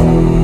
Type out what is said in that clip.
see.